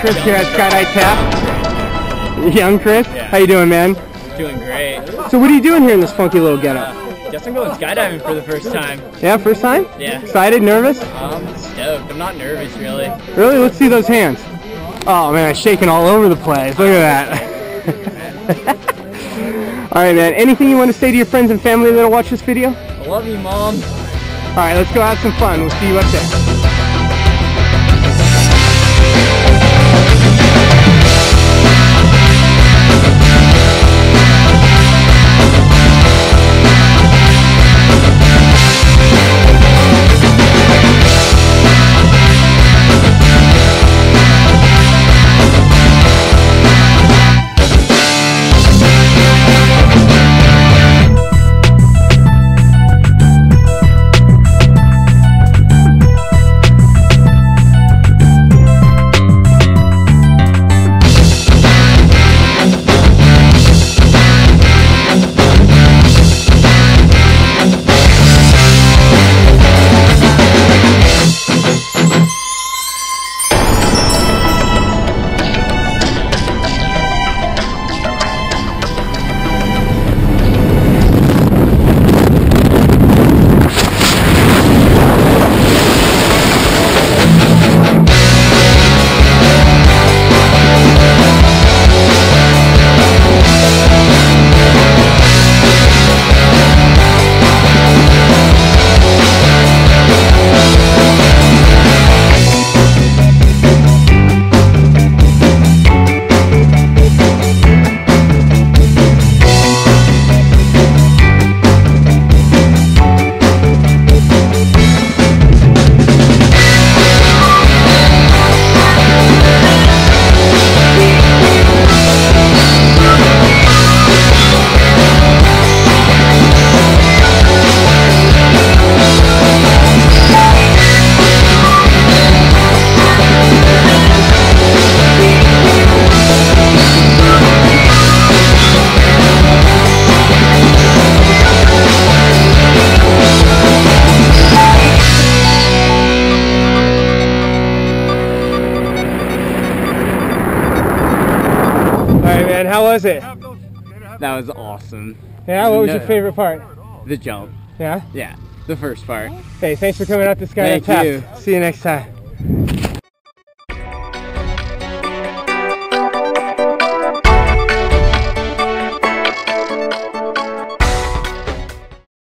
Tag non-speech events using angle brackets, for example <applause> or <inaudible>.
Chris here at Skydive Taft. Young Chris, Yeah. how you doing, man? Doing great. So what are you doing here in this funky little getup? Guess I'm going skydiving for the first time. Yeah, first time? Yeah. Excited, nervous? I'm stoked. I'm not nervous really. Really? Let's see those hands. Oh man, it's shaking all over the place. Look at that. <laughs> all right, man. Anything you want to say to your friends and family that'll watch this video? I love you, mom. All right, let's go have some fun. We'll see you up there. Right, man. How was it? That was awesome. Yeah. What was your favorite part? The jump. Yeah. Yeah. The first part. Hey, thanks for coming out to Skydive Thank you. See you next time.